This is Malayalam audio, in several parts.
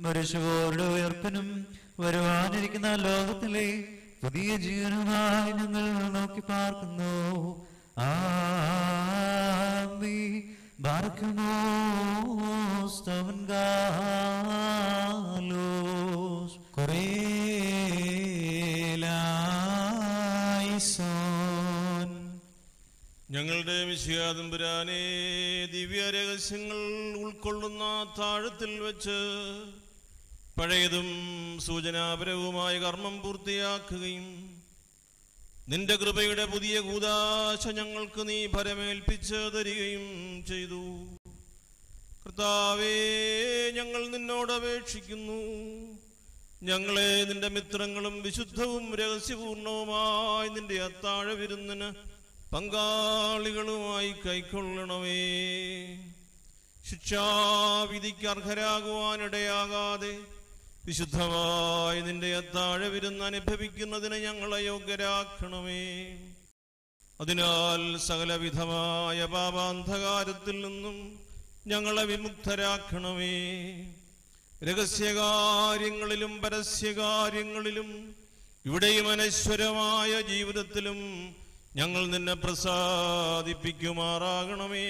മരിച്ചവരുടെ ഉയർപ്പിനും വരുവാനിരിക്കുന്ന ലോകത്തിലെ പുതിയ ജീവനുമായി ഞങ്ങൾ നോക്കി പാർക്കുന്നു. ആമീ ബാർക്കുമോ കുറേലായിസോൻ ഞങ്ങളുടെ വിശ്വാതമ്പുരാനെ ദിവ്യ രഹസ്യങ്ങൾ ഉൾക്കൊള്ളുന്ന താഴത്തിൽ വെച്ച് പഴയതും സൂചനാപരവുമായ കർമ്മം പൂർത്തിയാക്കുകയും നിന്റെ കൃപയുടെ പുതിയ കൂതാശ ഞങ്ങൾക്ക് നീ ഫലമേൽപ്പിച്ച് തരികയും ചെയ്തു. കർത്താവേ ഞങ്ങൾ നിന്നോട് അപേക്ഷിക്കുന്നു. ഞങ്ങളെ നിന്റെ മിത്രങ്ങളും വിശുദ്ധവും രഹസ്യപൂർണവുമായി നിന്റെ അത്താഴ വിരുന്നിന് പങ്കാളികളുമായി കൈക്കൊള്ളണമേ. ശിക്ഷാവിധിക്ക് അർഹരാകുവാനിടയാകാതെ വിശുദ്ധമായി നിന്റെ അത്താഴ വിരുന്ന് അനുഭവിക്കുന്നതിന് ഞങ്ങളെ യോഗ്യരാക്കണമേ. അതിനാൽ സകലവിധമായ പാപാന്ധകാരത്തിൽ നിന്നും ഞങ്ങളെ വിമുക്തരാക്കണമേ. രഹസ്യകാര്യങ്ങളിലും പരസ്യകാര്യങ്ങളിലും ഇവിടെയും അനശ്വരമായ ജീവിതത്തിലും ഞങ്ങൾ നിന്നെ പ്രസാദിപ്പിക്കുമാറാകണമേ.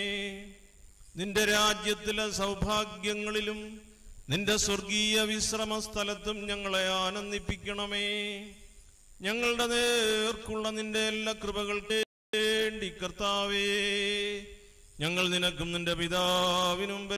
നിന്റെ രാജ്യത്തിലെ സൗഭാഗ്യങ്ങളിലും നിന്റെ സ്വർഗീയ വിശ്രമ സ്ഥലത്തും ഞങ്ങളെ ആനന്ദിപ്പിക്കണമേ. ഞങ്ങളുടെ നേർക്കുള്ള നിന്റെ എല്ലാ കൃപകൾക്ക് വേണ്ടി കർത്താവേ ഞങ്ങൾ നിനക്കും നിന്റെ പിതാവിനും